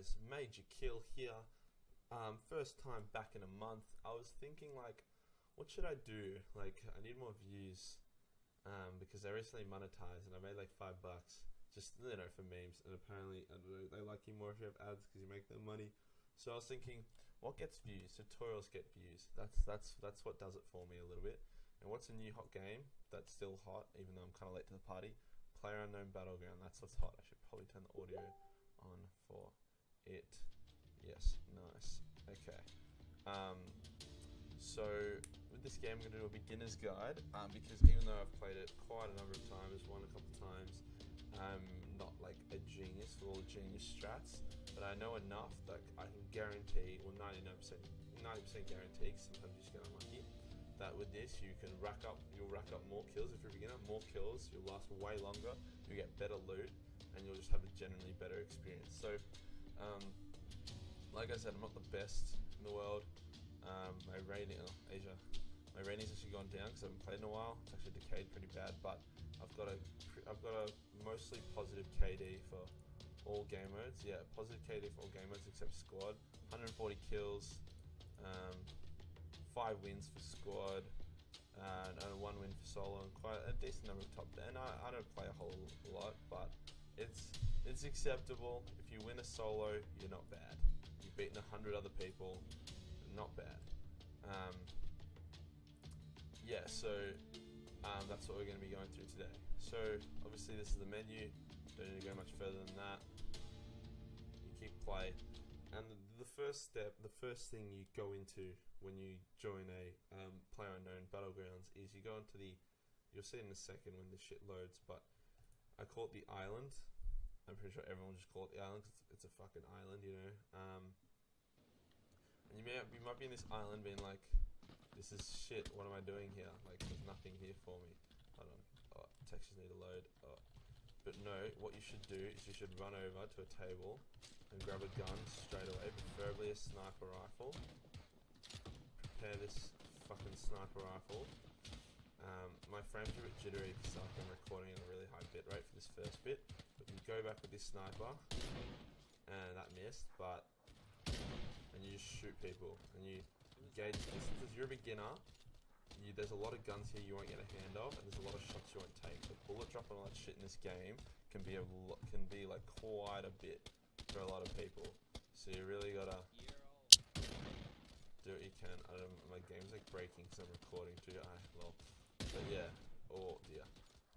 guys. Majorkill here. Um, first time back in a month. I was thinking like, what should I do? Like, I need more views um, because I recently monetized and I made like five bucks just you know for memes. And apparently, I don't know, they like you more if you have ads because you make them money. So I was thinking, what gets views? Tutorials get views. That's that's that's what does it for me a little bit. And what's a new hot game that's still hot, even though I'm kind of late to the party? Player Unknown Battleground. That's what's hot. I should probably turn the audio on for it. Yes, nice. Okay. Um, so with this game, I'm going to do a beginner's guide um, because even though I've played it quite a number of times, won a couple of times, I'm not like a genius with all genius strats, but I know enough that I can guarantee, well, 99%, 90% guarantee, because sometimes you just get unlucky, that with this you can rack up, you'll rack up more kills if you're a beginner, more kills, you'll last way longer, you'll get better loot, and you'll just have a generally better experience. So, um, like I said, I'm not the best in the world. Um, my rating, oh, Asia, my rating's actually gone down because I haven't played in a while. It's actually decayed pretty bad, but I've got a, I've got a mostly positive KD for all game modes. Yeah, positive KD for all game modes except squad. 140 kills. Um, five wins for squad, and, and one win for solo, and quite a decent number of top ten. I, I don't play a whole lot, but it's it's acceptable. If you win a solo, you're not bad. You've beaten a hundred other people, not bad. Um, yeah, so um, that's what we're going to be going through today. So obviously this is the menu. Don't need to go much further than that. You keep play, and the, the first step, the first thing you go into when you join a um, player unknown battlegrounds is you go into the you'll see in a second when this shit loads but I call it the island I'm pretty sure everyone just call it the island because it's a fucking island you know um, and you may you might be in this island being like this is shit what am I doing here like there's nothing here for me hold on oh, textures need to load oh. but no what you should do is you should run over to a table and grab a gun straight away preferably a sniper rifle prepare this fucking sniper rifle. Um, my frames a bit jittery because I've been recording at a really high bit rate for this first bit. Go back with this sniper, and that missed, but and you just shoot people and you gauge distances. You're a beginner. You, there's a lot of guns here you won't get a hand of, and there's a lot of shots you won't take. The bullet drop and all that shit in this game can be a lot, can be like quite a bit for a lot of people. So you really gotta do what you can. I don't, my game's like breaking because I'm recording too. I well, but yeah, oh dear.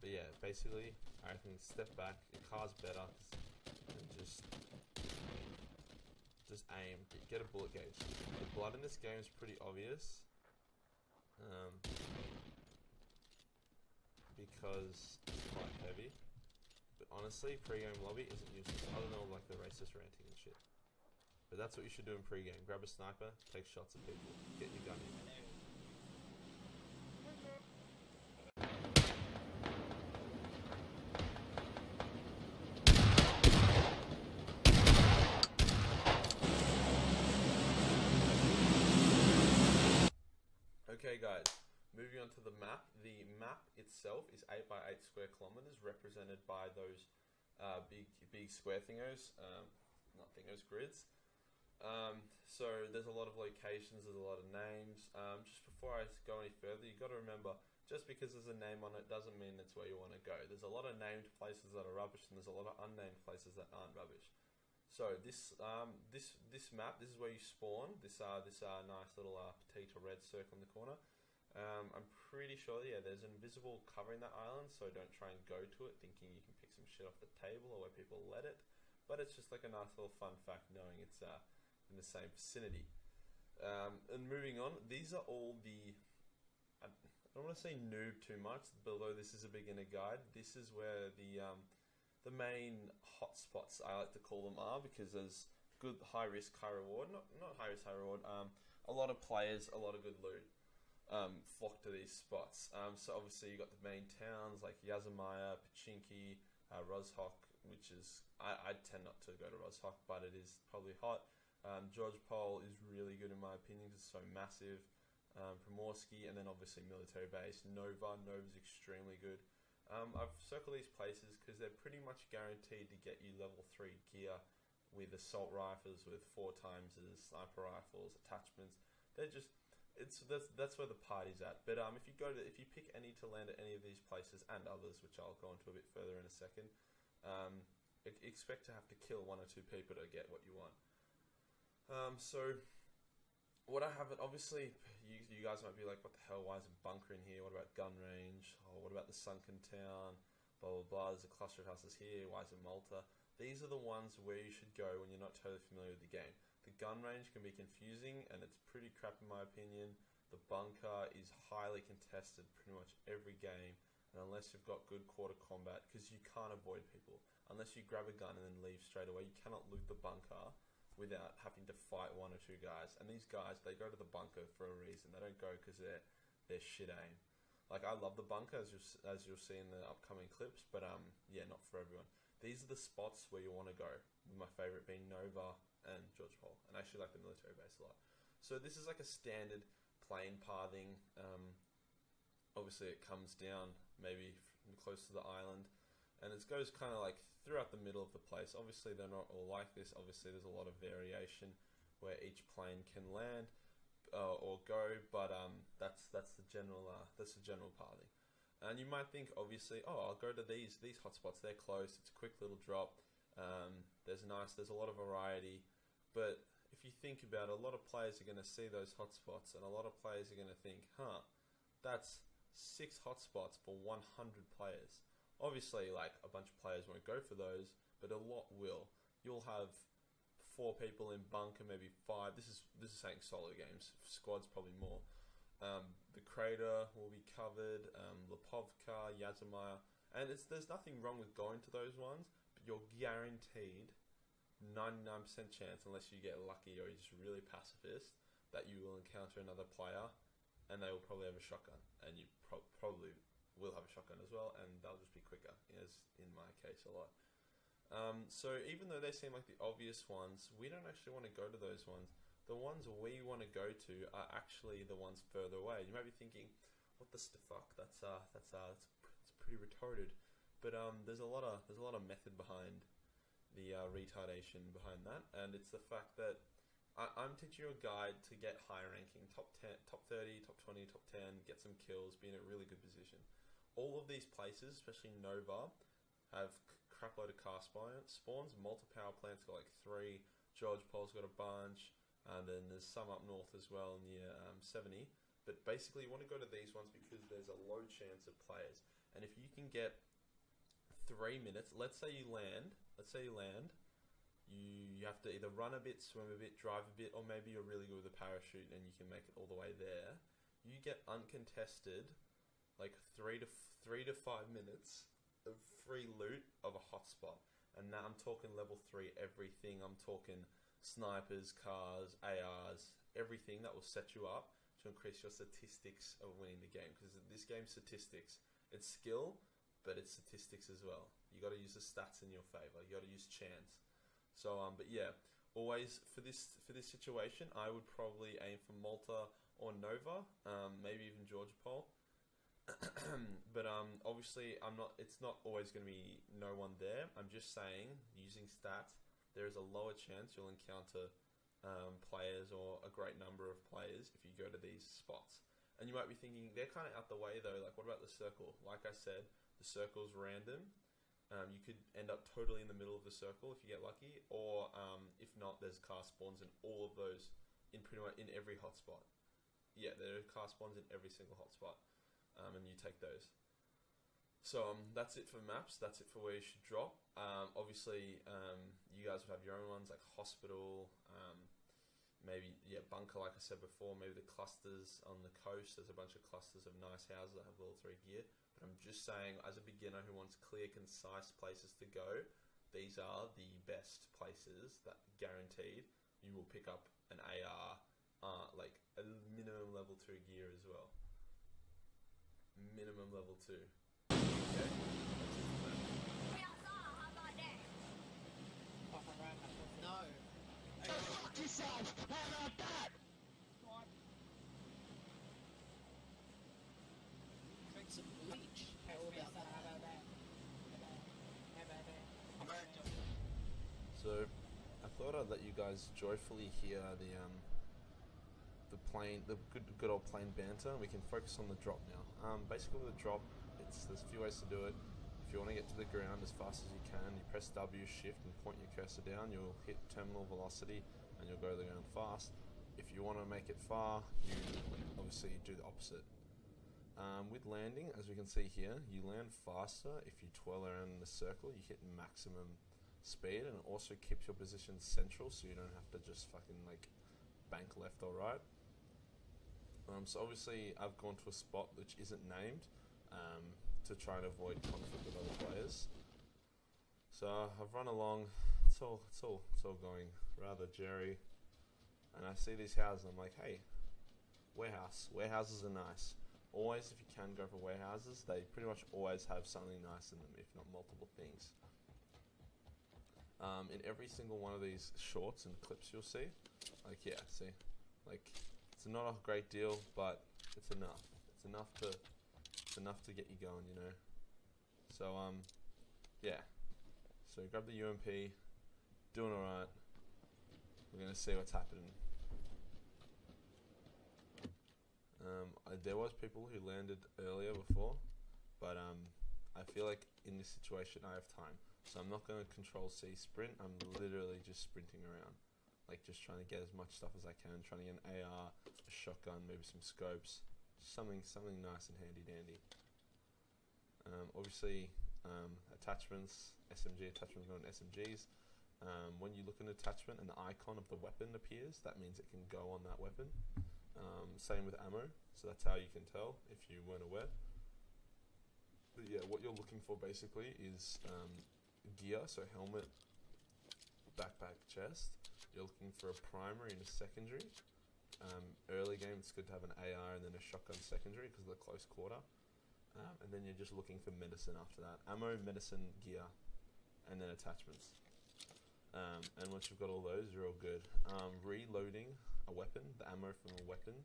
But yeah, basically, I can step back. Your car's better, and just just aim. Get a bullet gauge. The blood in this game is pretty obvious. Um, because it's quite heavy. But honestly, pre-game lobby isn't useless. I don't know, like the racist ranting and shit. But that's what you should do in pre-game. Grab a sniper, take shots at people, get your gun in. Okay guys, moving on to the map. The map itself is 8 by 8 square kilometers, represented by those uh, big big square thingos, um, not thingos, grids. Um, so there's a lot of locations, there's a lot of names. Um, just before I go any further, you've got to remember, just because there's a name on it doesn't mean it's where you want to go. There's a lot of named places that are rubbish, and there's a lot of unnamed places that aren't rubbish. So this um, this this map, this is where you spawn. This uh this uh nice little uh, potato red circle in the corner. Um, I'm pretty sure, yeah, there's invisible covering that island, so don't try and go to it thinking you can pick some shit off the table or where people let it. But it's just like a nice little fun fact knowing it's uh, in the same vicinity. Um, and moving on, these are all the. I don't want to say noob too much, although this is a beginner guide. This is where the um, the main hotspots I like to call them are because there's good high risk, high reward. Not not high risk, high reward. Um, a lot of players, a lot of good loot. Um, flock to these spots. Um, so obviously you've got the main towns like Yazamaya, Pochinki, uh, Rozhok, which is I, I tend not to go to Rozhok, but it is probably hot. Um, Georgopol is really good in my opinion because it's so massive. Um, Primorsky, and then obviously military base. Nova, Nova's extremely good. Um, I've circled these places because they're pretty much guaranteed to get you level 3 gear with assault rifles, with four times as sniper rifles, attachments. They're just it's that's that's where the party's at. But um, if you go to if you pick any to land at any of these places and others, which I'll go into a bit further in a second, um, expect to have to kill one or two people to get what you want. Um, so what I haven't obviously you you guys might be like, what the hell? Why is a bunker in here? What about gun range? Or what about the sunken town? Blah blah blah. There's a cluster of houses here. Why is it Mylta? These are the ones where you should go when you're not totally familiar with the game. The gun range can be confusing and it's pretty crap in my opinion. The bunker is highly contested pretty much every game, and unless you've got good quarter combat, because you can't avoid people, unless you grab a gun and then leave straight away, you cannot loot the bunker without having to fight one or two guys. And these guys, they go to the bunker for a reason. They don't go because they're they're shit aim. Like I love the bunker as you as you'll see in the upcoming clips, but um yeah, not for everyone. These are the spots where you want to go. My favorite being Nova, and Georgopol, and I actually like the military base a lot. So this is like a standard plane pathing. Um, obviously, it comes down maybe close to the island, and it goes kind of like throughout the middle of the place. Obviously, they're not all like this. Obviously, there's a lot of variation where each plane can land uh, or go, but um, that's that's the general uh, that's the general pathing. And you might think, obviously, oh, I'll go to these these hotspots. They're close. It's a quick little drop. Um, there's nice. There's a lot of variety. But if you think about it, a lot of players are going to see those hotspots, and a lot of players are going to think, huh, that's six hotspots for 100 players. Obviously, like a bunch of players won't go for those, but a lot will. You'll have four people in bunker, maybe five. This is this is saying solo games. Squads probably more. Um, the crater will be covered. Um, Lipovka, Yazimaya, and it's there's nothing wrong with going to those ones, but you're guaranteed 99% chance, unless you get lucky or you're just really pacifist, that you will encounter another player and they will probably have a shotgun. And you pro- probably will have a shotgun as well, and they'll just be quicker, as in my case a lot. Um, so even though they seem like the obvious ones, we don't actually want to go to those ones. The ones we want to go to are actually the ones further away. You might be thinking, "What the fuck? That's uh, that's uh, that's, it's pretty retarded." But um, there's a lot of there's a lot of method behind the uh, retardation behind that, and it's the fact that I, am teaching you a guide to get high ranking, top 10, top 30, top 20, top 10, get some kills, be in a really good position. All of these places, especially Nova, have crap load of car spawns. Mylta power plants got like three. Georgopol's got a bunch, and then there's some up north as well the um, 70. But basically, you want to go to these ones because there's a low chance of players. And if you can get three minutes, let's say you land let's say you land, you, you have to either run a bit, swim a bit, drive a bit, or maybe you're really good with a parachute and you can make it all the way there. You get uncontested, like three to three to five minutes of free loot of a hotspot. And now I'm talking level three everything. I'm talking snipers, cars, ARs, everything that will set you up to increase your statistics of winning the game. Because this game's statistics, it's skill, but it's statistics as well. You got to use the stats in your favor. You got to use chance. So um, but yeah, always for this for this situation, I would probably aim for Mylta or Nova, um, maybe even Georgopol. but um, obviously, I'm not. It's not always going to be no one there. I'm just saying, using stats, there is a lower chance you'll encounter um, players or a great number of players if you go to these spots. And you might be thinking they're kind of out the way though. Like, what about the circle? Like I said, the circle's random. Um, you could end up totally in the middle of the circle if you get lucky, or um, if not, there's car spawns in all of those in pretty much in every hotspot. Yeah, there are car spawns in every single hotspot, um, and you take those. So um, that's it for maps. That's it for where you should drop. Um, obviously, um, you guys would have your own ones like hospital, maybe yeah bunker like I said before. Maybe the clusters on the coast. There's a bunch of clusters of nice houses that have level three gear. I'm just saying, as a beginner who wants clear, concise places to go, these are the best places that guaranteed you will pick up an AR, uh, like a minimum level 2 gear as well. Minimum level 2. Okay? No. Fuck yourself! How about that? Drink some bleach. How about that? Let you guys joyfully hear the um, the plane, the good good old plane banter. We can focus on the drop now. Um, basically, with the drop, it's there's a few ways to do it. If you want to get to the ground as fast as you can, you press W shift and point your cursor down. You'll hit terminal velocity and you'll go to the ground fast. If you want to make it far, you obviously do the opposite. Um, with landing, as we can see here, you land faster if you twirl around in a circle. You hit maximum speed, and also keeps your position central, so you don't have to just fucking like bank left or right. Um, so obviously, I've gone to a spot which isn't named um, to try and avoid conflict with other players. So I've run along. It's all, it's all, it's all going rather Jerry. And I see these houses. I'm like, hey, warehouse. Warehouses are nice always, if you can go for warehouses, they pretty much always have something nice in them, if not multiple things. Um, in every single one of these shorts and clips you'll see, like yeah, see, like it's not a great deal, but it's enough. It's enough to, it's enough to get you going, you know. So um, yeah. So grab the UMP, doing alright. We're gonna see what's happening. Um, I, there was people who landed earlier before, but um, I feel like in this situation I have time, so I'm not going to control C sprint. I'm literally just sprinting around, like just trying to get as much stuff as I can, trying to get an AR, a shotgun, maybe some scopes, something something nice and handy dandy. Um, obviously, um, attachments, SMG attachments on SMGs. Um, when you look at an attachment and the icon of the weapon appears, that means it can go on that weapon. Um, same with ammo, so that's how you can tell if you weren't aware. But yeah, what you're looking for basically is um, gear, so helmet, backpack, chest. You're looking for a primary and a secondary. Um, early game, it's good to have an AR and then a shotgun secondary because of the close quarter. Um, and then you're just looking for medicine after that. Ammo, medicine, gear, and then attachments. Um, and once you've got all those, you're all good. Um, reloading a weapon, the ammo from a weapon,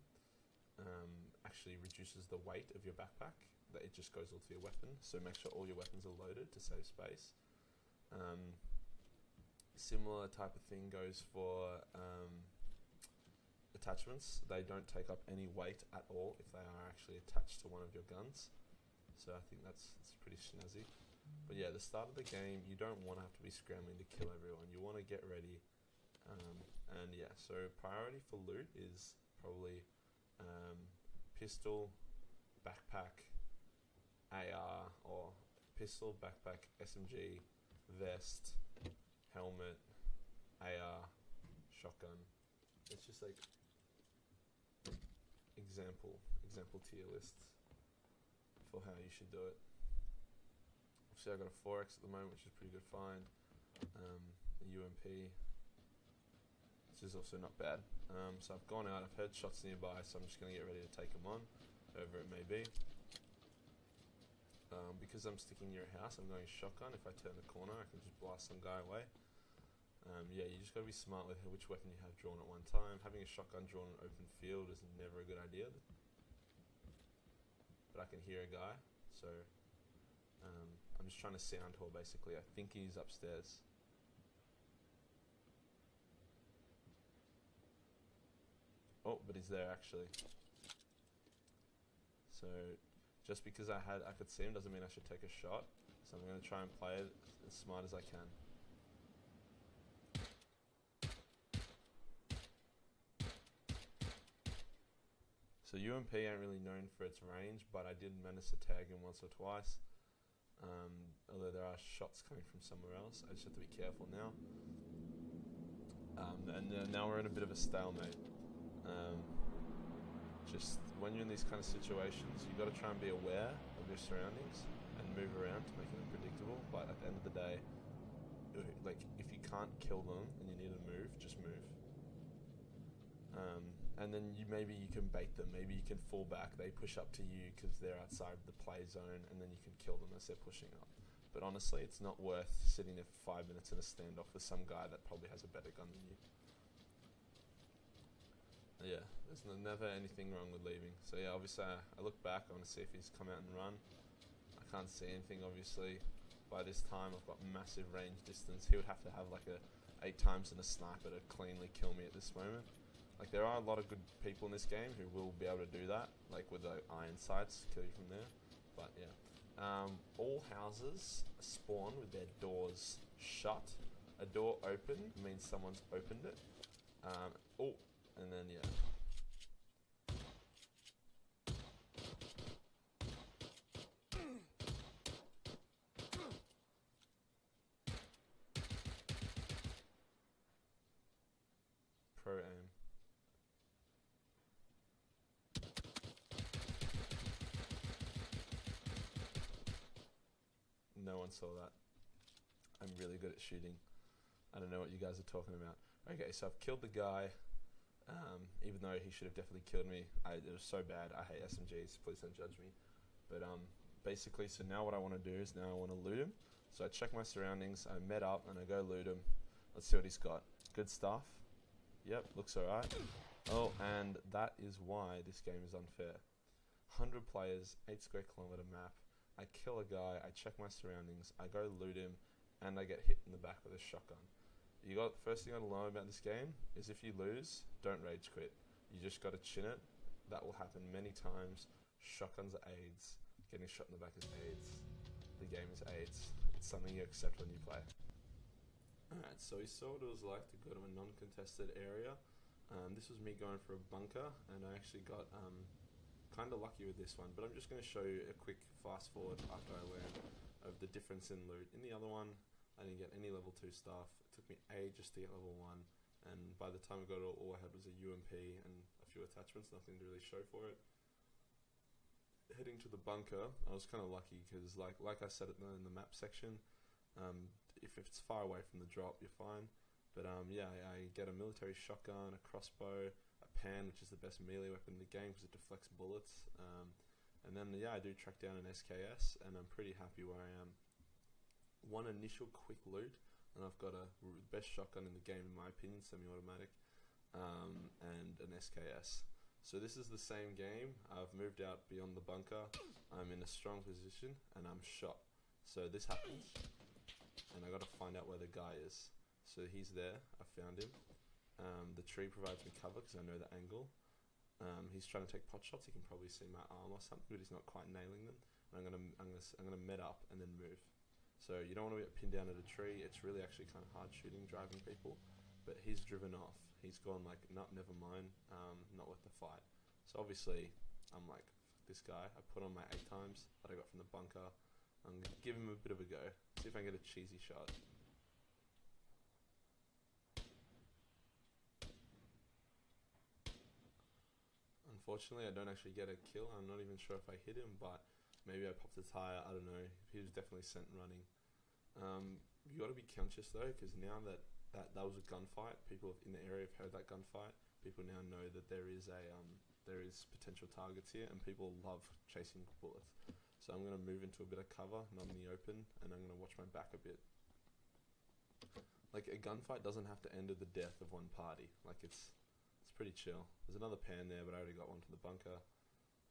um, actually reduces the weight of your backpack. That it just goes all to your weapon. So make sure all your weapons are loaded to save space. Um, similar type of thing goes for um, attachments. They don't take up any weight at all if they are actually attached to one of your guns. So I think that's, that's pretty snazzy. But yeah, the start of the game, you don't want to have to be scrambling to kill everyone. You want to get ready. Um, and yeah, so priority for loot is probably um, pistol, backpack, AR, or pistol, backpack, SMG, vest, helmet, AR, shotgun. It's just like example, example tier lists for how you should do it. Obviously, I got a 4x at the moment, which is pretty good find. Um, a UMP, which is also not bad. Um, so I've gone out, I've heard shots nearby, so I'm just going to get ready to take them on, whoever it may be. Um, because I'm sticking near a house, I'm going shotgun. If I turn the corner, I can just blast some guy away. Um, yeah, you just got to be smart with which weapon you have drawn at one time. Having a shotgun drawn in open field is never a good idea. But I can hear a guy, so um, I'm just trying to sound hole basically. I think he's upstairs. Oh, but he's there actually. So just because I had I could see him doesn't mean I should take a shot. So I'm going to try and play it as smart as I can. So UMP ain't really known for its range, but I did manage to tag once or twice. Um, although there are shots coming from somewhere else, I just have to be careful now. Um, and uh, now we're in a bit of a stalemate. Um, just when you're in these kind of situations, you've got to try and be aware of your surroundings and move around to make it unpredictable. But at the end of the day, uh, like if you can't kill them and you need to move, just move. Um, and then you maybe you can bait them. Maybe you can fall back. They push up to you because they're outside the play zone, and then you can kill them as they're pushing up. But honestly, it's not worth sitting there for five minutes in a standoff with some guy that probably has a better gun than you. Yeah, there's never anything wrong with leaving. So yeah, obviously I, I look back. I want to see if he's come out and run. I can't see anything. Obviously, by this time I've got massive range distance. He would have to have like a eight times than a sniper to cleanly kill me at this moment. Like there are a lot of good people in this game who will be able to do that, like with the iron sights, kill you from there. But yeah, um, all houses spawn with their doors shut. A door open means someone's opened it. Um, oh, and then yeah. Pro aim. No one saw that. I'm really good at shooting. I don't know what you guys are talking about. Okay, so I've killed the guy. Um, even though he should have definitely killed me, I, it was so bad. I hate SMGs. Please don't judge me. But um, basically, so now what I want to do is now I want to loot him. So I check my surroundings. I met up and I go loot him. Let's see what he's got. Good stuff. Yep, looks alright. Oh, and that is why this game is unfair. 100 players, 8 square kilometer map. I kill a guy, I check my surroundings, I go loot him, and I get hit in the back with a shotgun. You got first thing I learn about this game is if you lose, don't rage quit. You just got to chin it. That will happen many times. Shotguns are AIDS. Getting shot in the back is AIDS. The game is AIDS. It's something you accept when you play. Alright, so we saw what it was like to go to a non-contested area. Um, this was me going for a bunker, and I actually got um, kind of lucky with this one. But I'm just going to show you a quick fast forward after I learned of the difference in loot. In the other one, I didn't get any level 2 stuff. It took me ages to get level 1, and by the time I got it, all I had was a UMP and a few attachments, nothing to really show for it. Heading to the bunker, I was kind of lucky because, like, like I said in the, map section, um, if it's far away from the drop, you're fine. But um, yeah, I, I get a military shotgun, a crossbow, a pan, which is the best melee weapon in the game because it deflects bullets. Um, and then yeah, I do track down an SKS, and I'm pretty happy where I am. One initial quick loot, and I've got a best shotgun in the game in my opinion, semi-automatic, um, and an SKS. So this is the same game. I've moved out beyond the bunker. I'm in a strong position, and I'm shot. So this happens, and I got to find out where the guy is. So he's there. I found him. Um, the tree provides me cover because I know the angle. Um, he's trying to take pot shots. He can probably see my arm or something, but he's not quite nailing them. And I'm gonna, I'm gonna, I'm gonna met up and then move. So you don't want to get pinned down at a tree. It's really actually kind of hard shooting, driving people. But he's driven off. He's gone like, no, never mind. Um, not worth the fight. So obviously, I'm like, this guy. I put on my eight times that I got from the bunker. I'm gonna give him a bit of a go. See if I can get a cheesy shot. Unfortunately, I don't actually get a kill. I'm not even sure if I hit him, but maybe I popped a tire. I don't know. He was definitely sent running. Um, you got to be conscious though, because now that, that that was a gunfight, people in the area have heard that gunfight. People now know that there is a um, there is potential targets here, and people love chasing bullets. So I'm gonna move into a bit of cover, not in the open, and I'm gonna watch my back a bit. Like a gunfight doesn't have to end with the death of one party. Like it's it's pretty chill. There's another pan there, but I already got one to the bunker.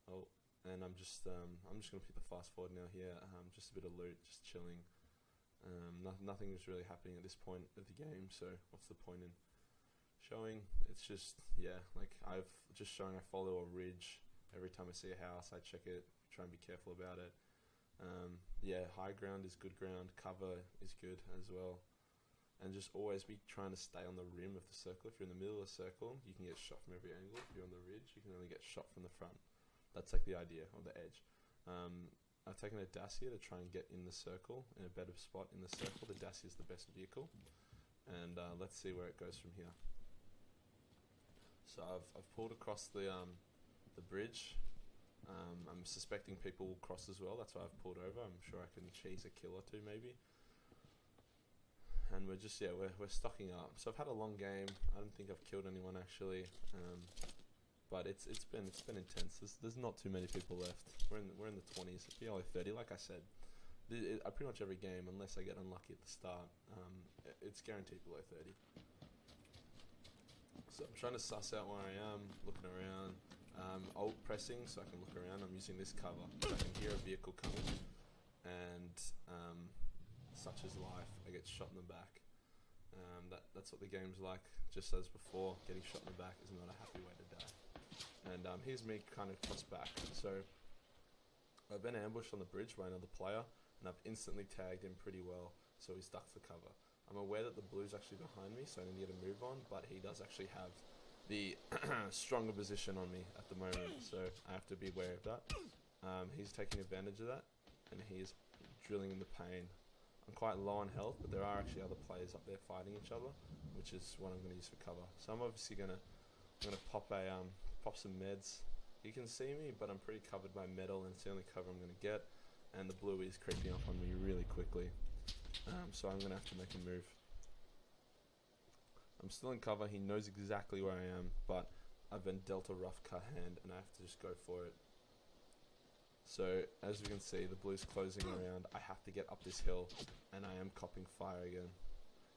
Oh, and I'm just um, I'm just gonna put the fast forward now here. Um, just a bit of loot, just chilling. Um, no, nothing is really happening at this point of the game, so what's the point in showing? It's just yeah, like I've just showing I follow a ridge. Every time I see a house, I check it, try and be careful about it. Um, yeah, high ground is good ground. Cover is good as well and just always be trying to stay on the rim of the circle. If you're in the middle of the circle, you can get shot from every angle. If you're on the ridge, you can only get shot from the front. That's like the idea of the edge. Um, I've taken a Dacia to try and get in the circle, in a better spot in the circle. The Dacia is the best vehicle. And uh, let's see where it goes from here. So I've, I've pulled across the, um, the bridge. Um, I'm suspecting people will cross as well. That's why I've pulled over. I'm sure I can cheese a kill or two maybe and we're just yeah we're we're stocking up. So I've had a long game. I don't think I've killed anyone actually, um, but it's it's been it's been intense. There's, there's not too many people left. We're in we're in the twenties. Below thirty, like I said. The, it, uh, pretty much every game, unless I get unlucky at the start, um, i- it's guaranteed below thirty. So I'm trying to suss out where I am, looking around. Um, alt pressing so I can look around. I'm using this cover. I can hear a vehicle coming, and um, such is life. I get shot in the back. Um, that that's what the game's like. Just as before, getting shot in the back is not a happy way to die. And um, here's me kind of cross back. So I've been ambushed on the bridge by another player, and I've instantly tagged him pretty well, so he's stuck for cover. I'm aware that the blue's actually behind me, so I need to move on, but he does actually have the stronger position on me at the moment, so I have to be aware of that. Um, he's taking advantage of that, and he is drilling in the pain. I'm quite low on health, but there are actually other players up there fighting each other, which is what I'm going to use for cover. So I'm obviously going to I'm going to pop a um, pop some meds. You can see me, but I'm pretty covered by metal, and it's the only cover I'm going to get. And the blue is creeping up on me really quickly. Um, so I'm going to have to make a move. I'm still in cover. He knows exactly where I am, but I've been dealt a rough cut hand, and I have to just go for it. So as you can see, the blue's closing around. I have to get up this hill, and I am copping fire again.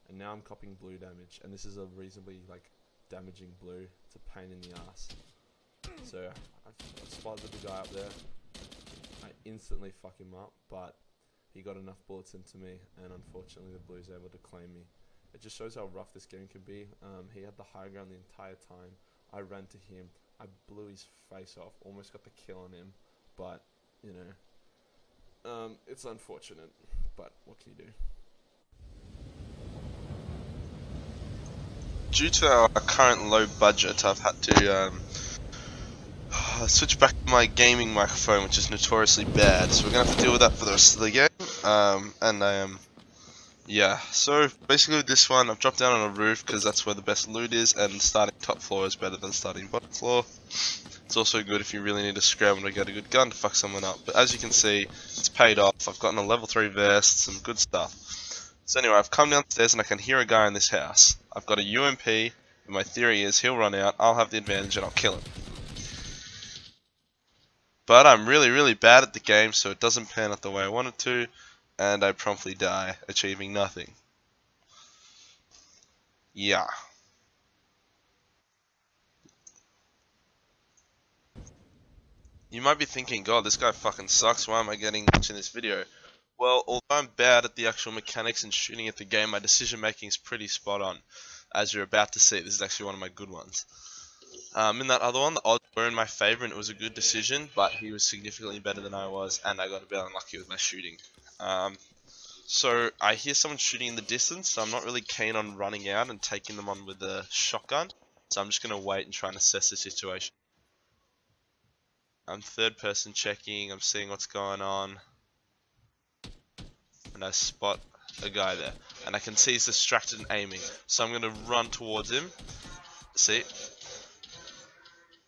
And now I'm copping blue damage, and this is a reasonably like damaging blue. It's a pain in the ass. So I, I spotted the guy up there. I instantly fuck him up, but he got enough bullets into me, and unfortunately the blue's able to claim me. It just shows how rough this game can be. Um, he had the high ground the entire time. I ran to him. I blew his face off. Almost got the kill on him, but you know, um, it's unfortunate. But what can you do? due to our current low budget, I've had to um, switch back to my gaming microphone, which is notoriously bad. So we're gonna have to deal with that for the rest of the game. Um, and I am, yeah. So basically, with this one, I've dropped down on a roof because that's where the best loot is, and starting top floor is better than starting bottom floor. It's also good if you really need to scramble to get a good gun to fuck someone up. But as you can see, it's paid off. I've gotten a level 3 vest, some good stuff. So anyway, I've come downstairs and I can hear a guy in this house. I've got a UMP, and my theory is he'll run out, I'll have the advantage and I'll kill him. But I'm really, really bad at the game, so it doesn't pan out the way I want it to, and I promptly die, achieving nothing. Yeah. You might be thinking, God, this guy fucking sucks, why am I getting much in this video? Well, although I'm bad at the actual mechanics and shooting at the game, my decision making is pretty spot on. As you're about to see, this is actually one of my good ones. Um, in that other one, the odds were in my favour and it was a good decision, but he was significantly better than I was, and I got a bit unlucky with my shooting. Um, so I hear someone shooting in the distance, so I'm not really keen on running out and taking them on with a shotgun. So I'm just going to wait and try and assess the situation. I'm third person checking, I'm seeing what's going on. And I spot a guy there. And I can see he's distracted and aiming. So I'm going to run towards him. See?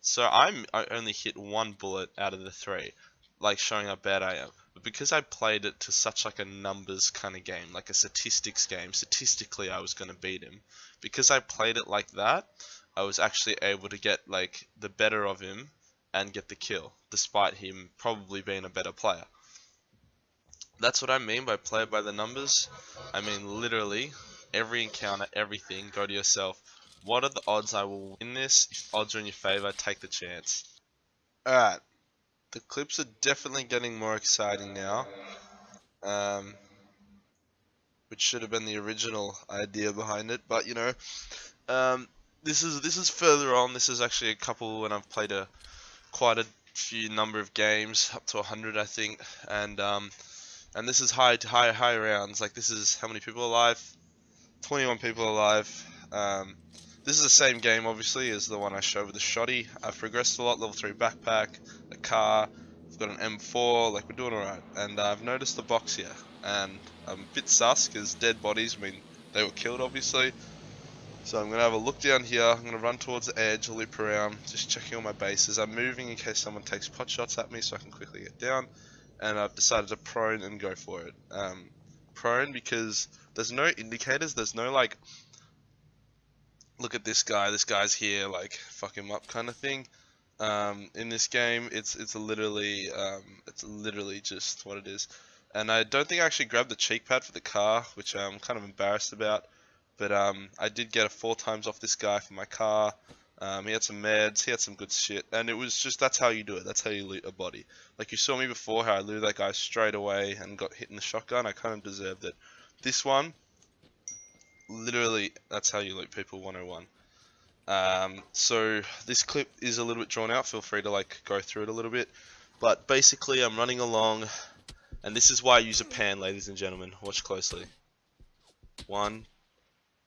So I'm, I only hit one bullet out of the three. Like showing how bad I am. But because I played it to such like a numbers kind of game, like a statistics game, statistically I was going to beat him. Because I played it like that, I was actually able to get like the better of him and get the kill, despite him probably being a better player. That's what I mean by play by the numbers. I mean literally every encounter, everything, go to yourself. What are the odds I will win this? If odds are in your favor, take the chance. Alright. The clips are definitely getting more exciting now. Um, which should have been the original idea behind it, but you know, um, this is this is further on. This is actually a couple when I've played a quite a few number of games, up to 100 I think, and um, and this is high high high rounds. Like this is how many people alive? 21 people alive. Um, this is the same game obviously as the one I showed with the shoddy. I've progressed a lot. Level 3 backpack, a car. I've got an M4. Like we're doing alright. And uh, I've noticed the box here, and I'm a bit sus because dead bodies. I mean they were killed obviously. So I'm going to have a look down here, I'm going to run towards the edge, loop around, just checking all my bases. I'm moving in case someone takes pot shots at me so I can quickly get down. And I've decided to prone and go for it. Um, prone because there's no indicators, there's no like, look at this guy, this guy's here, like, fuck him up kind of thing. Um, in this game, it's it's literally um, it's literally just what it is. And I don't think I actually grabbed the cheek pad for the car, which I'm kind of embarrassed about. But um, I did get a four times off this guy for my car. Um, he had some meds, he had some good shit, and it was just that's how you do it. That's how you loot a body. Like you saw me before, how I looted that guy straight away and got hit in the shotgun. I kind of deserved it. This one, literally, that's how you loot people 101. Um, so this clip is a little bit drawn out. Feel free to like go through it a little bit. But basically, I'm running along, and this is why I use a pan, ladies and gentlemen. Watch closely. One,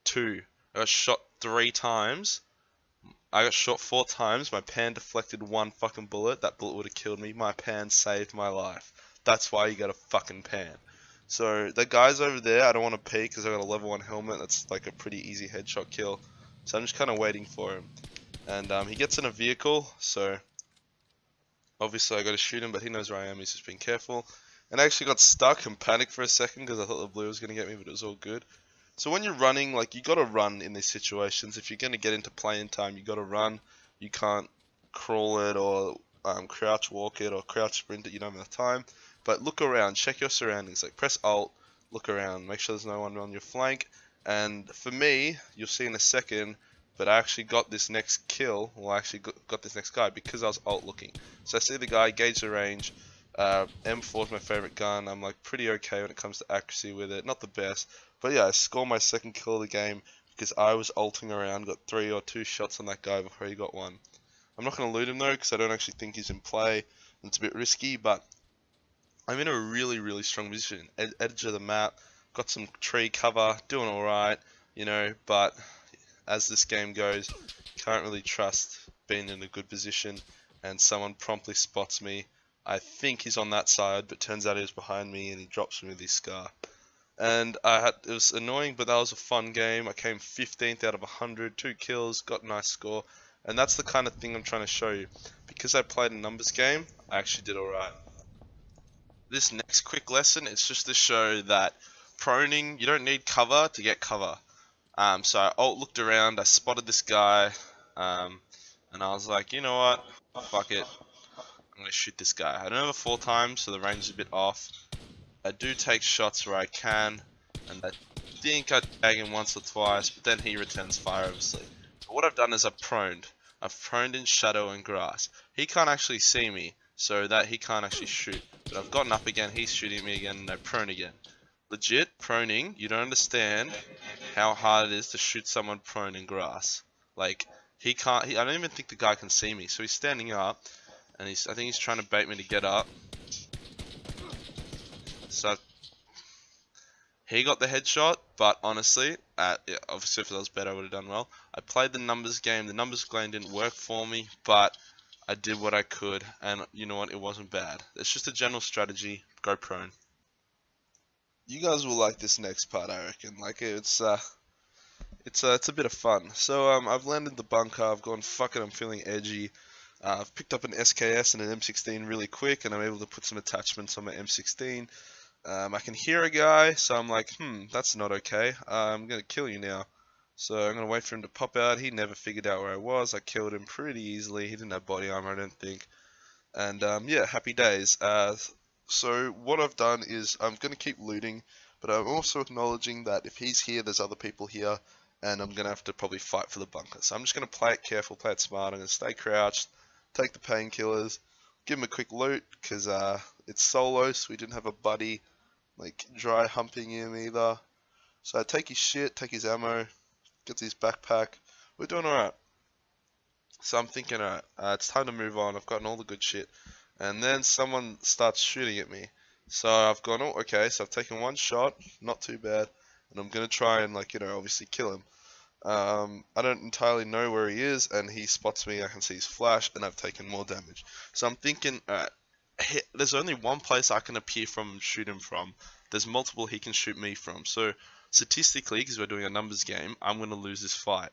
two. I got shot three times. I got shot four times. My pan deflected one fucking bullet. That bullet would have killed me. My pan saved my life. That's why you got a fucking pan. So the guys over there, I don't want to peek because I got a level one helmet. That's like a pretty easy headshot kill. So I'm just kind of waiting for him. And um, he gets in a vehicle, so obviously I got to shoot him, but he knows where I am. He's just being careful. And I actually got stuck and panicked for a second because I thought the blue was going to get me, but it was all good. So when you're running, like you got to run in these situations. If you're going to get into playing time, you got to run. You can't crawl it or um, crouch walk it or crouch sprint it. You don't have enough time. But look around, check your surroundings. Like press Alt, look around, make sure there's no one on your flank. And for me, you'll see in a second, but I actually got this next kill, or I actually got this next guy because I was alt looking. So I see the guy, gauge the range. Uh, M4 is my favorite gun. I'm like pretty okay when it comes to accuracy with it. Not the best, but yeah, I score my second kill of the game because I was alting around, got three or two shots on that guy before he got one. I'm not going to loot him though because I don't actually think he's in play. It's a bit risky, but I'm in a really, really strong position. Ed edge of the map, got some tree cover, doing alright, you know, but as this game goes, can't really trust being in a good position and someone promptly spots me. I think he's on that side, but turns out he was behind me and he drops me with his scar. And I had it was annoying, but that was a fun game. I came 15th out of 100, two kills, got a nice score, and that's the kind of thing I'm trying to show you. Because I played a numbers game, I actually did alright. This next quick lesson is just to show that proning, you don't need cover to get cover. Um, so I alt looked around, I spotted this guy, um, and I was like, you know what, fuck it, I'm gonna shoot this guy. I don't have a four times, so the range is a bit off. I do take shots where I can, and I think I tag him once or twice, but then he returns fire, obviously. But what I've done is I've proned. I've proned in shadow and grass. He can't actually see me, so that he can't actually shoot. But I've gotten up again, he's shooting me again, and I prone again legit proning, you don't understand how hard it is to shoot someone prone in grass. Like he can't. He, I don't even think the guy can see me. So he's standing up, and he's. I think he's trying to bait me to get up. So he got the headshot, but honestly, uh, yeah, obviously if that was better, I would have done well. I played the numbers game. The numbers game didn't work for me, but I did what I could, and you know what? It wasn't bad. It's just a general strategy. Go prone you guys will like this next part, I reckon. Like it's uh, it's uh, it's a bit of fun. So um, I've landed the bunker. I've gone fucking. I'm feeling edgy. Uh, I've picked up an SKS and an M16 really quick, and I'm able to put some attachments on my M16. Um, I can hear a guy, so I'm like, hmm, that's not okay. Uh, I'm gonna kill you now. So I'm gonna wait for him to pop out. He never figured out where I was. I killed him pretty easily. He didn't have body armor, I don't think. And um, yeah, happy days. Uh, so what I've done is I'm going to keep looting, but I'm also acknowledging that if he's here, there's other people here, and I'm going to have to probably fight for the bunker. So I'm just going to play it careful, play it smart. I'm going to stay crouched, take the painkillers, give him a quick loot, because uh, it's solo, so we didn't have a buddy like dry humping him either. So I take his shit, take his ammo, gets his backpack. We're doing alright. So I'm thinking, alright, uh, it's time to move on. I've gotten all the good shit and then someone starts shooting at me. So I've gone, oh, okay, so I've taken one shot, not too bad, and I'm gonna try and like, you know, obviously kill him. Um, I don't entirely know where he is, and he spots me. I can see his flash, and I've taken more damage. So I'm thinking, alright, there's only one place I can appear from and shoot him from. There's multiple he can shoot me from. So statistically, because we're doing a numbers game, I'm gonna lose this fight.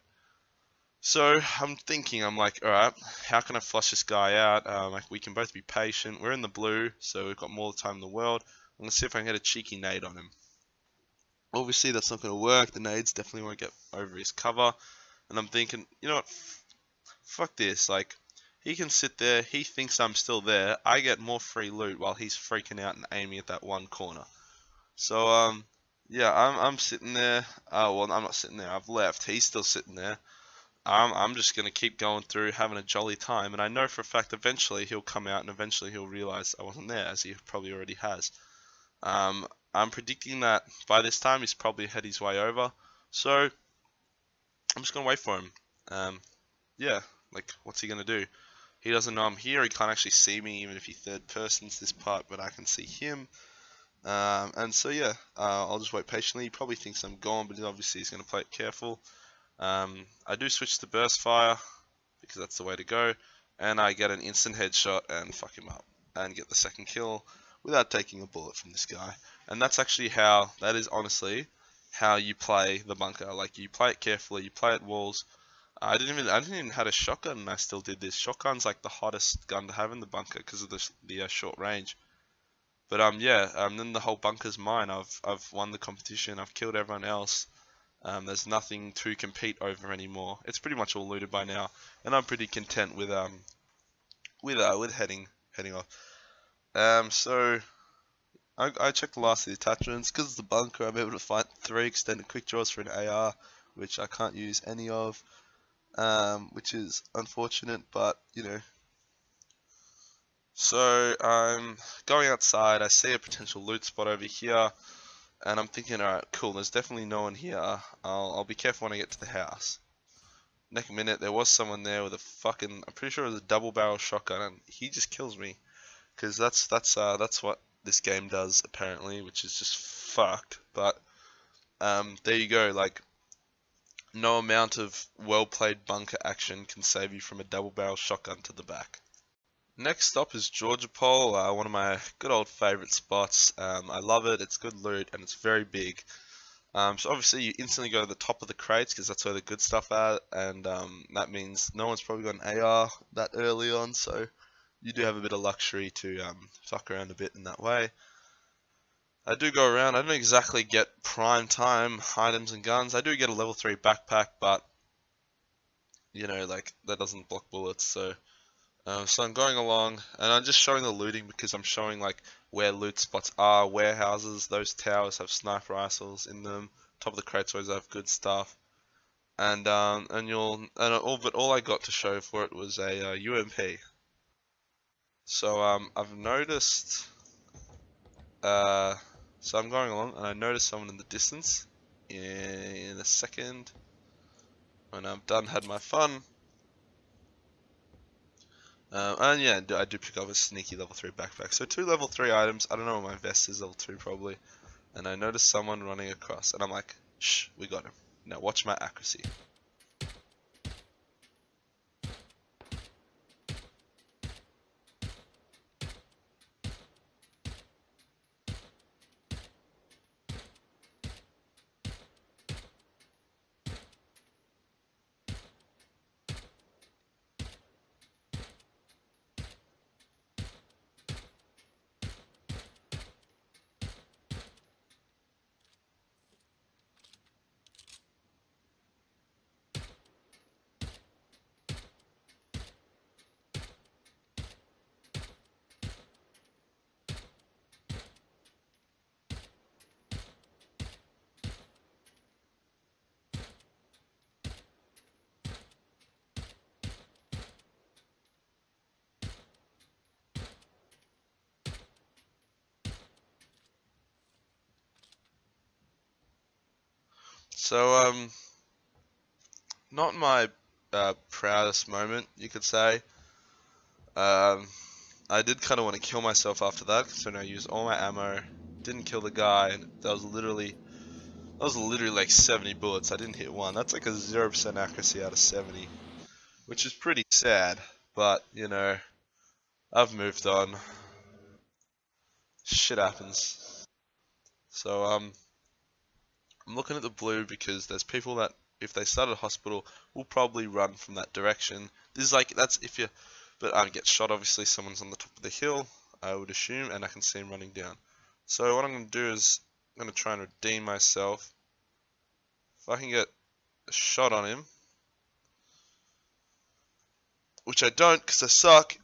So I'm thinking, I'm like, all right, how can I flush this guy out? Um, like we can both be patient. We're in the blue, so we've got more time in the world. I'm gonna see if I can get a cheeky nade on him. Obviously, that's not gonna work. The nades definitely won't get over his cover. And I'm thinking, you know what? fuck this. Like, he can sit there. He thinks I'm still there. I get more free loot while he's freaking out and aiming at that one corner. So um, yeah, I'm I'm sitting there. Oh well, I'm not sitting there. I've left. He's still sitting there. I'm, I'm just going to keep going through having a jolly time. And I know for a fact eventually he'll come out and eventually he'll realize I wasn't there, as he probably already has. Um, I'm predicting that by this time he's probably had his way over. So I'm just gonna wait for him. Um, yeah, like what's he gonna do? He doesn't know I'm here. He can't actually see me, even if he third persons this part, but I can see him. Um, and so yeah, uh, I'll just wait patiently. He probably thinks I'm gone, but obviously he's gonna play it careful. Um, I do switch to burst fire because that's the way to go, and I get an instant headshot and fuck him up and get the second kill without taking a bullet from this guy. And that's actually how that is honestly how you play the bunker. Like you play it carefully, you play at walls. I didn't even I didn't even had a shotgun and I still did this. Shotgun's like the hottest gun to have in the bunker because of the the uh, short range. But um yeah, um then the whole bunker's mine. I've I've won the competition. I've killed everyone else. Um, there's nothing to compete over anymore. It's pretty much all looted by now, and I'm pretty content with um with uh with heading heading off. Um so I, I checked the last of the attachments because the bunker. I'm able to find three extended quick draws for an AR, which I can't use any of, um, which is unfortunate, but you know. So I'm going outside. I see a potential loot spot over here, and I'm thinking, alright, cool. There's definitely no one here. I'll I'll be careful when I get to the house. Next minute, there was someone there with a fucking. I'm pretty sure it was a double barrel shotgun, and he just kills me, because that's that's uh that's what this game does apparently, which is just fucked. But um, there you go. Like no amount of well played bunker action can save you from a double barrel shotgun to the back. Next stop is Georgopol, uh, one of my good old favourite spots. Um, I love it, it's good loot and it's very big. Um, so obviously you instantly go to the top of the crates because that's where the good stuff at and um, that means no one's probably got an AR that early on so you do have a bit of luxury to um, fuck around a bit in that way. I do go around, I don't exactly get prime time items and guns. I do get a level 3 backpack, but, you know, like, that doesn't block bullets, so... Uh, so I'm going along, and I'm just showing the looting because I'm showing, like, where loot spots are, warehouses, those towers have sniper rifles in them, top of the crates always have good stuff. And, um, and you'll, and all, but all I got to show for it was a uh, UMP, so um, I've noticed. Uh, so I'm going along, and I noticed someone in the distance. In a second, when I'm done, had my fun. Uh, and yeah, I do pick up a sneaky level 3 backpack. So two level 3 items, I don't know my vest is, level 2 probably. And I notice someone running across, and I'm like, shh, we got him. Now watch my accuracy. So, um, not my uh, proudest moment, you could say. Um, I did kind of want to kill myself after that, so I used all my ammo, didn't kill the guy, and that was literally, that was literally like 70 bullets. I didn't hit one. That's like a 0% accuracy out of 70, which is pretty sad, but, you know, I've moved on. Shit happens. So, um, I'm looking at the blue because there's people that if they start at hospital will probably run from that direction. This is like that's if you but I get shot obviously someone's on the top of the hill I would assume and I can see him running down. So what I'm going to do is I'm going to try and redeem myself. If I can get a shot on him which I don't because I suck.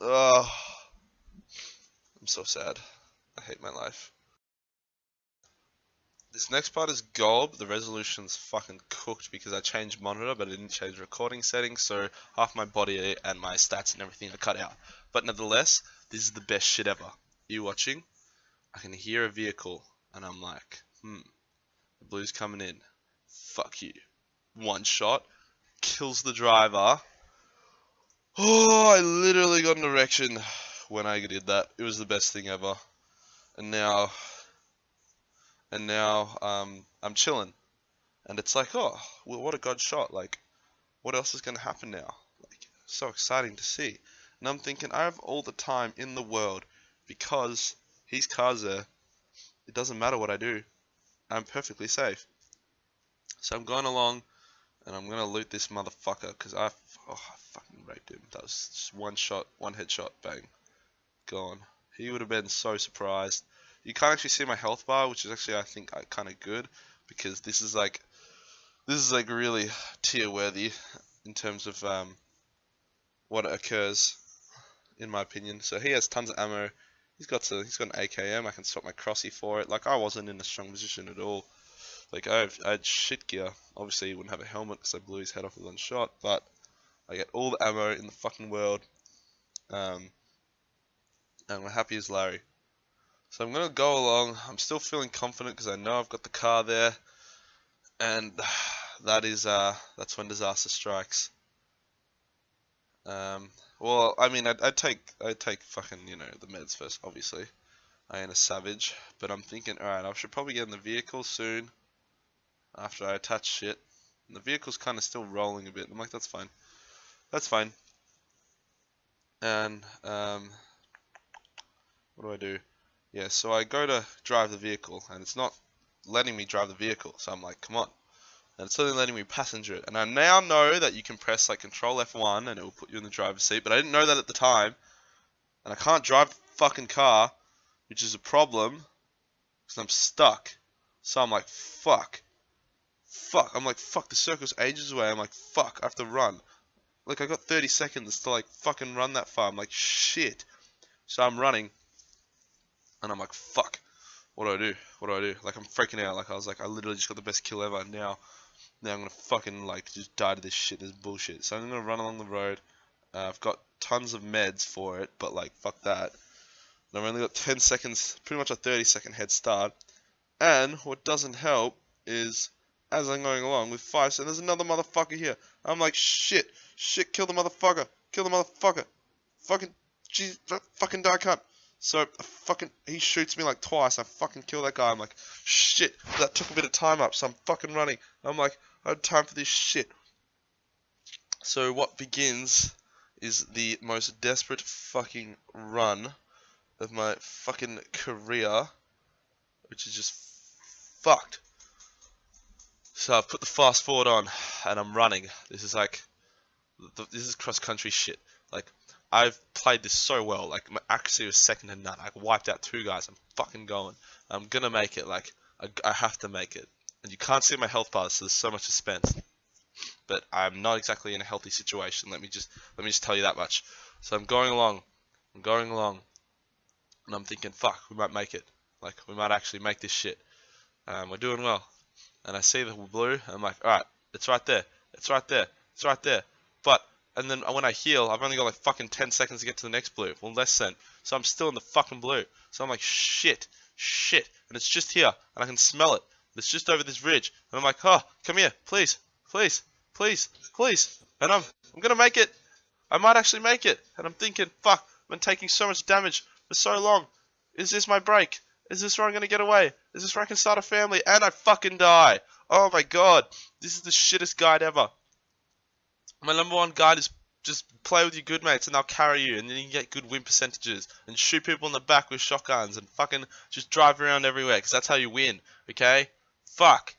Ugh. I'm so sad. I hate my life. This next part is gold, the resolution's fucking cooked because I changed monitor, but I didn't change recording settings, so half my body and my stats and everything are cut out. But nevertheless, this is the best shit ever. You watching? I can hear a vehicle, and I'm like, hmm, The blue's coming in. Fuck you. One shot. Kills the driver. Oh, I literally got an erection when I did that. It was the best thing ever. And now, and now, um, I'm chilling. And it's like, oh, well, what a god shot. Like, what else is going to happen now? Like, so exciting to see. And I'm thinking, I have all the time in the world because he's Kaze. It doesn't matter what I do. I'm perfectly safe. So I'm going along and I'm going to loot this motherfucker because I, oh, I fucking raped him. That was just one shot, one headshot, bang. Gone. He would have been so surprised. You can't actually see my health bar, which is actually, I think, kind of good because this is like, this is like really tier worthy in terms of um, what occurs, in my opinion. So he has tons of ammo. He's got to, he's got an AKM. I can swap my crossy for it. Like I wasn't in a strong position at all. Like I, have, I had shit gear. Obviously, he wouldn't have a helmet because I blew his head off with one shot. But I get all the ammo in the fucking world. Um, and I'm happy as Larry. So I'm gonna go along. I'm still feeling confident because I know I've got the car there, and that is uh, that's when disaster strikes. Um, well, I mean, I'd, I'd take I'd take fucking you know the meds first, obviously. I ain't a savage, but I'm thinking, alright, I should probably get in the vehicle soon. After I attach shit. And the vehicle's kind of still rolling a bit. I'm like, that's fine. That's fine. And, um, what do I do? Yeah, so I go to drive the vehicle, and it's not letting me drive the vehicle. So I'm like, come on. And it's only letting me passenger it. And I now know that you can press like Control F1 and it will put you in the driver's seat. But I didn't know that at the time. And I can't drive the fucking car, which is a problem. Because I'm stuck. So I'm like, fuck. Fuck. I'm like, fuck, the circle's ages away. I'm like, fuck, I have to run. Like, I got 30 seconds to like fucking run that far. I'm like, shit. So I'm running. And I'm like, fuck. What do I do? What do I do? Like, I'm freaking out. Like, I was like, I literally just got the best kill ever. Now, now I'm gonna fucking, like, just die to this shit. This bullshit. So I'm gonna run along the road. Uh, I've got tons of meds for it, but, like, fuck that. And I've only got 10 seconds, pretty much a 30 second head start. And what doesn't help is, as I'm going along with 5 seconds, there's another motherfucker here. I'm like, shit, shit, kill the motherfucker, kill the motherfucker. Fucking, jeez, fucking die cunt. So fucking he shoots me like twice. I fucking kill that guy. I'm like, shit. That took a bit of time up, so I'm fucking running. I'm like, I have time for this shit. So what begins is the most desperate fucking run of my fucking career, which is just fucked. So I've put the fast forward on, and I'm running. This is like, this is cross country shit. Like I've played this so well. Like my accuracy was second to none. I wiped out two guys. I'm fucking going. I'm gonna make it. Like I, I have to make it. And you can't see my health bar, so there's so much suspense. But I'm not exactly in a healthy situation. Let me just let me just tell you that much. So I'm going along. I'm going along, and I'm thinking, fuck, we might make it. Like we might actually make this shit. Um, we're doing well. And I see the blue. I'm like, all right, it's right there. It's right there. It's right there. But and then when I heal, I've only got like fucking 10 seconds to get to the next blue. Well, less than. So I'm still in the fucking blue. So I'm like, shit, shit. And it's just here, and I can smell it. It's just over this ridge. And I'm like, oh, come here, please, please, please, please. And I'm, I'm gonna make it. I might actually make it. And I'm thinking, fuck, I've been taking so much damage for so long. Is this my break? Is this where I'm gonna get away? Is this where I can start a family? And I fucking die. Oh my god. This is the shittest guide ever. My number one guide is just play with your good mates and they'll carry you and then you can get good win percentages and shoot people in the back with shotguns and fucking just drive around everywhere because that's how you win, okay? Fuck.